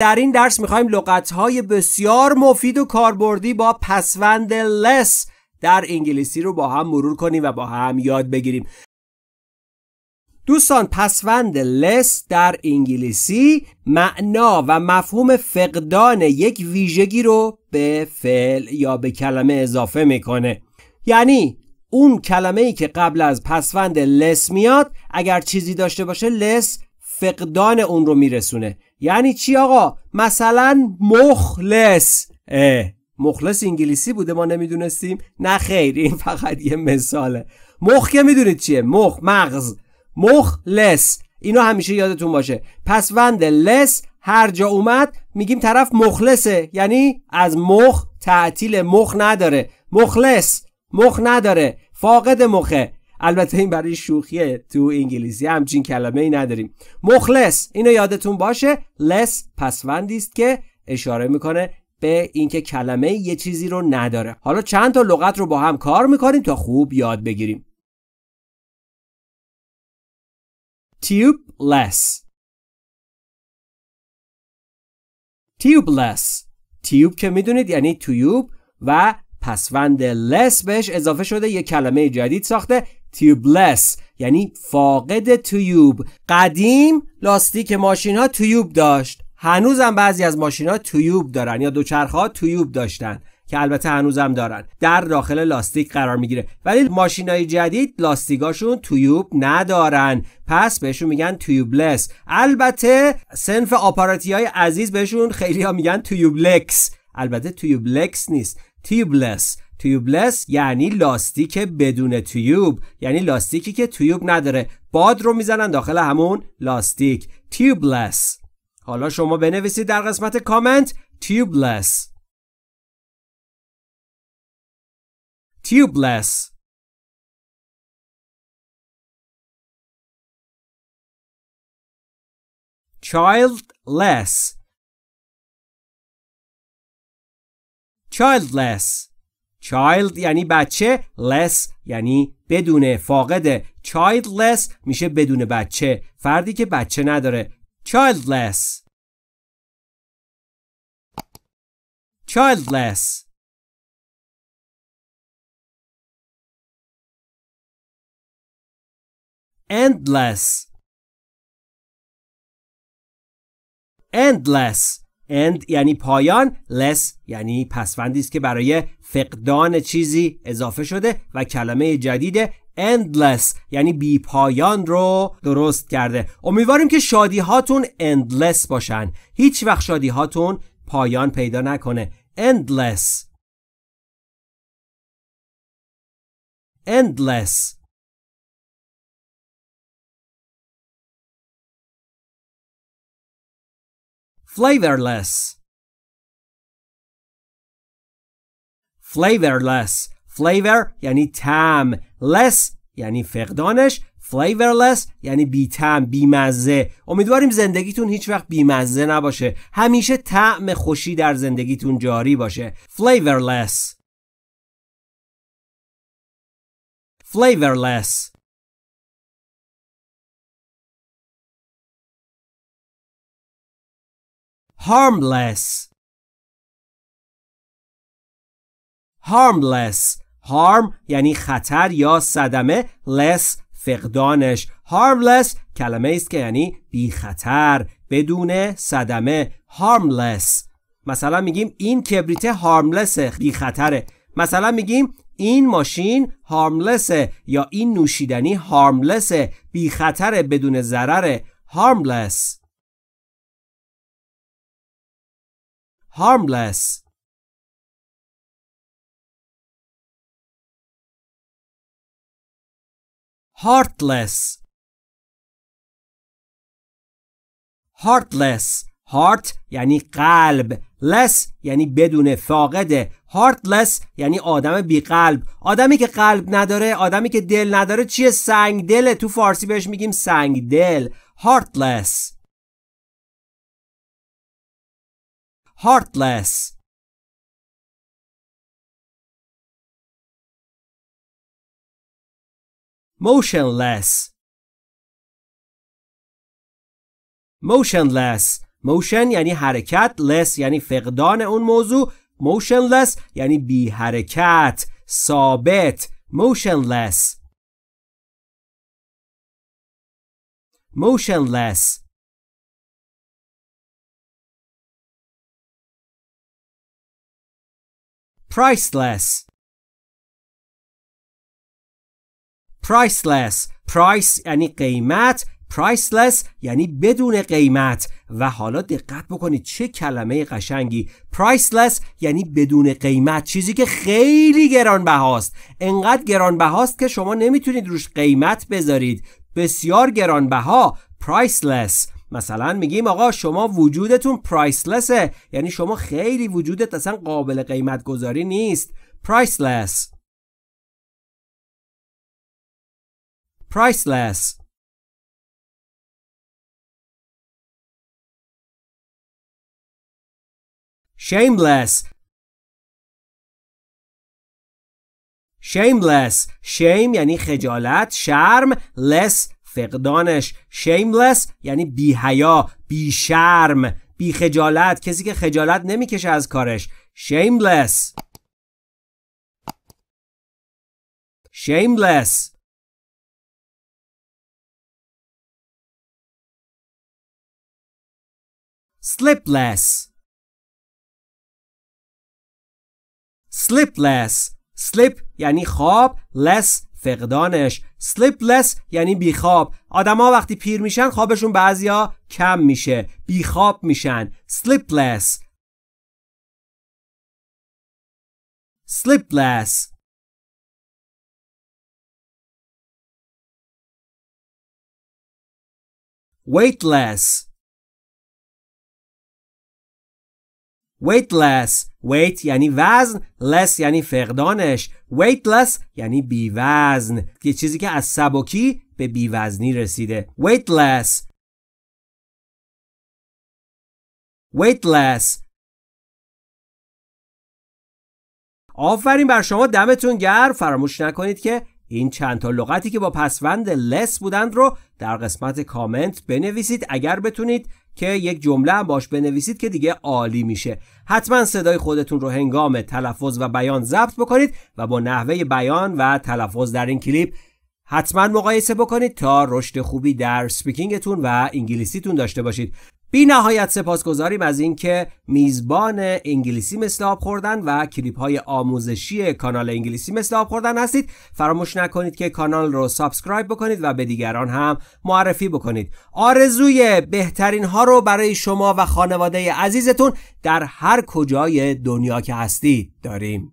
در این درس می‌خوایم لغتهای بسیار مفید و کاربردی با پسوند لس در انگلیسی رو با هم مرور کنیم و با هم یاد بگیریم. دوستان پسوند لس در انگلیسی معنا و مفهوم فقدان یک ویژگی رو به فعل یا به کلمه اضافه می‌کنه. یعنی اون کلمه ای که قبل از پسوند لس میاد اگر چیزی داشته باشه لس فقدان اون رو میرسونه. یعنی چی آقا؟ مثلا مخلص. مخلص انگلیسی بوده ما نمی‌دونستیم. نه خیر این فقط یه مثاله. مخ که می‌دونید چیه؟ مخ مغز. مخلص. اینو همیشه یادتون باشه. پس وند لس هر جا اومد میگیم طرف مخلصه. یعنی از مخ تعطیل مخ نداره. مخلص مخ نداره. فاقد مخه. البته این برای شوخیه تو انگلیسی همچین کلمه ای نداریم. مخلص اینو یادتون باشه. لس پسوندی است که اشاره می‌کنه به اینکه کلمه یه چیزی رو نداره. حالا چند تا لغت رو با هم کار می‌کنیم تا خوب یاد بگیریم. Tubeless. Tubeless. Tube که می‌دونید یعنی تیوب و پسوند less بهش اضافه شده یه کلمه جدید ساخته. Tubeless یعنی فاقد تیوب. قدیم لاستیک ماشین ها تیوب داشت. هنوزم بعضی از ماشین ها تیوب دارن یا دوچرخه ها تیوب داشتن که البته هنوزم دارن. در داخل لاستیک قرار می‌گیره. ولی های جدید لاستیکاشون تیوب ندارن. پس بهشون میگن تیوبلس البته سنف آپاراتی های عزیز بهشون خیلی ها میگن تیوبلکس البته تیوبلکس نیست. تیوبلس تیوبلس یعنی لاستیک بدون تیوب یعنی لاستیکی که تیوب نداره. باد رو می‌زنن داخل همون لاستیک. تیوبلس حالا شما بنویسید در قسمت کامنت tubeless. tubeless. childless. childless. Child یعنی بچه less یعنی بدون فاقد childless میشه بدون بچه فردی که بچه نداره childless childless endless endless end یعنی پایان less یعنی پسوندی است که برای فقدان چیزی اضافه شده و کلمه جدید endless یعنی بی پایان رو درست کرده. امیدواریم که شادی هاتون endless باشن. هیچ وقت شادی هاتون پایان پیدا نکنه. endless. endless. Flavorless. Flavorless. Flavor یعنی تعم less یعنی فقدانش. Flavorless یعنی بی تعم بی مزه. امیدواریم زندگیتون هیچ وقت بی مزه نباشه. همیشه طعم خوشی در زندگیتون جاری باشه. Flavorless. Flavorless. Harmless. Harmless. Harm یعنی خطر یا صدمه less فقدانش. Harmless کلمه است که یعنی بی خطر بدون صدمه. Harmless. مثلا میگیم این کبریت هارملس بی خطره. مثلا میگیم این ماشین هارملسه یا این نوشیدنی هارملسه بی خطر بدون ضرر harmless. Harmless. Heartless. Heartless. Heart یعنی قلب. Less یعنی بدون فاقده heartless یعنی آدم بی قلب آدمی که قلب نداره آدمی که دل نداره چیه؟ سنگ دله تو فارسی بهش میگیم سنگ دل heartless. Heartless motionless motionless motion یعنی حرکت less یعنی فقدان اون موضوع motionless یعنی بی حرکت ثابت motionless motionless priceless. Priceless. Price یعنی قیمت. Priceless یعنی بدون قیمت. و حالا دقت بکنید چه کلمه قشنگی. Priceless یعنی بدون قیمت. چیزی که خیلی گرانبهاست. انقدر گرانبهاست که شما نمی‌تونید روش قیمت بذارید. بسیار گرانبها. Priceless. مثلا میگیم آقا شما وجودتون پرایسلسه یعنی شما خیلی وجودت اصلا قابل قیمت گذاری نیست. priceless. priceless. shameless. shameless. shame یعنی خجالت شرم less فقدانش shameless یعنی بی حیا بی شرم بی خجالت کسی که خجالت نمی‌کشه از کارش. shameless. shameless. sleepless sleepless sleep یعنی خواب. less فقدانش. Sleepless یعنی بیخواب. آدما وقتی پیر میشن خوابشون بعضیا کم میشه. بیخواب میشن. Sleepless. Sleepless. Weightless. Weightless. Weight یعنی وزن. Less یعنی فقدانش. Weightless یعنی بی وزن یه چیزی که از سبکی به بی وزنی رسیده. Weightless. Weightless. آفرین بر شما. دمتون گرم. فراموش نکنید که این چند تا لغتی که با پسوند لس بودند رو در قسمت کامنت بنویسید. اگر بتونید که یک جمله هم باش بنویسید که دیگه عالی میشه. حتما صدای خودتون رو هنگام تلفظ و بیان ضبط بکنید و با نحوه بیان و تلفظ در این کلیپ حتما مقایسه بکنید تا رشد خوبی در speaking تون و انگلیسیتون داشته باشید. بی نهایت سپاسگزاریم از اینکه میزبان انگلیسی مثل آب خوردن و کلیپ های آموزشی کانال انگلیسی مثل آب خوردن هستید. فراموش نکنید که کانال رو subscribe بکنید و به دیگران هم معرفی بکنید. آرزوی بهترین ها رو برای شما و خانواده عزیزتون در هر کجای دنیا که هستید داریم.